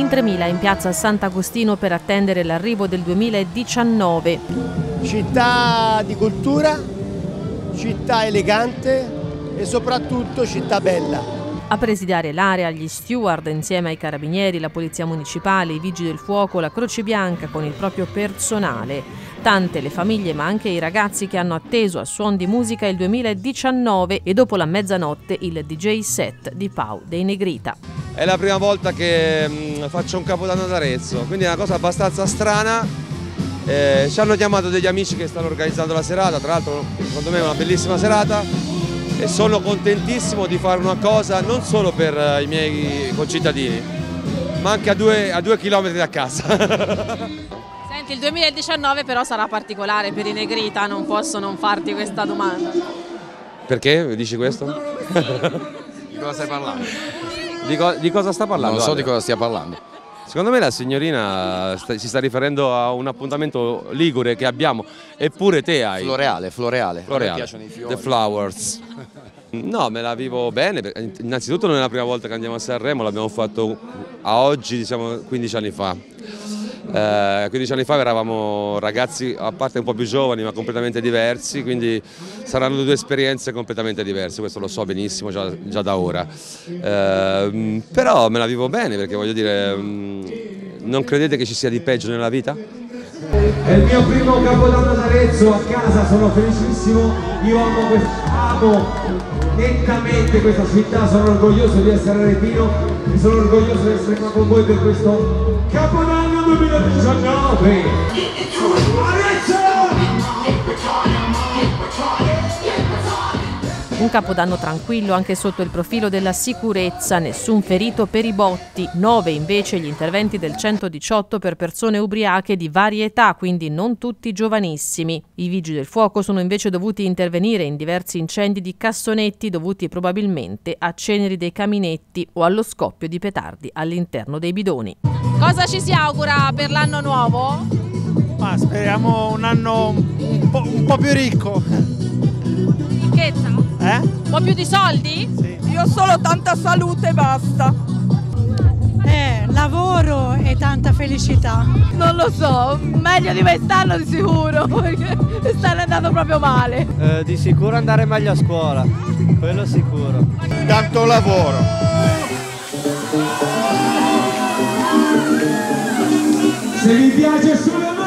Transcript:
3.000 in piazza Sant'Agostino per attendere l'arrivo del 2019. Città di cultura, città elegante e soprattutto città bella. A presidiare l'area gli steward insieme ai carabinieri, la polizia municipale, i vigili del fuoco, la Croce Bianca con il proprio personale. Tante le famiglie ma anche i ragazzi che hanno atteso a suon di musica il 2019 e dopo la mezzanotte il DJ set di Pau dei Negrita. È la prima volta che mh, faccio un capodanno ad Arezzo, quindi è una cosa abbastanza strana. Eh, ci hanno chiamato degli amici che stanno organizzando la serata, tra l'altro secondo me è una bellissima serata e sono contentissimo di fare una cosa non solo per eh, i miei concittadini, ma anche a due, a due chilometri da casa. Senti, il 2019 però sarà particolare per i Negrita, non posso non farti questa domanda. Perché dici questo? Di cosa stai parlando? Di, co- di cosa sta parlando? Non so di cosa stia parlando. Secondo me la signorina sta- si sta riferendo a un appuntamento ligure che abbiamo, eppure te hai. Floreale, floreale. Floreale. piacciono i fiori. The Flowers. No, me la vivo bene, perché innanzitutto non è la prima volta che andiamo a Sanremo, l'abbiamo fatto a oggi, diciamo 15 anni fa. Eh, 15 anni fa eravamo ragazzi, a parte un po' più giovani, ma completamente diversi, quindi saranno due esperienze completamente diverse, questo lo so benissimo già, già da ora. Eh, però me la vivo bene, perché voglio dire, mm, non credete che ci sia di peggio nella vita? È il mio primo capodanno ad Arezzo a casa, sono felicissimo, io amo, quest- amo nettamente questa città, sono orgoglioso di essere aretino e sono orgoglioso di essere qua con voi per questo capodanno 2019. Un capodanno tranquillo anche sotto il profilo della sicurezza, nessun ferito per i botti, 9 invece gli interventi del 118 per persone ubriache di varie età, quindi non tutti giovanissimi. I vigili del fuoco sono invece dovuti intervenire in diversi incendi di cassonetti dovuti probabilmente a ceneri dei caminetti o allo scoppio di petardi all'interno dei bidoni. Cosa ci si augura per l'anno nuovo? Ma speriamo un anno un po', un po' più ricco. Po' più di soldi? Io solo tanta salute e basta. Eh, lavoro e tanta felicità. Non lo so, meglio di quest'anno di sicuro, perché stanno andando proprio male. Eh, di sicuro andare meglio a scuola, quello sicuro. Tanto lavoro. Se vi piace solo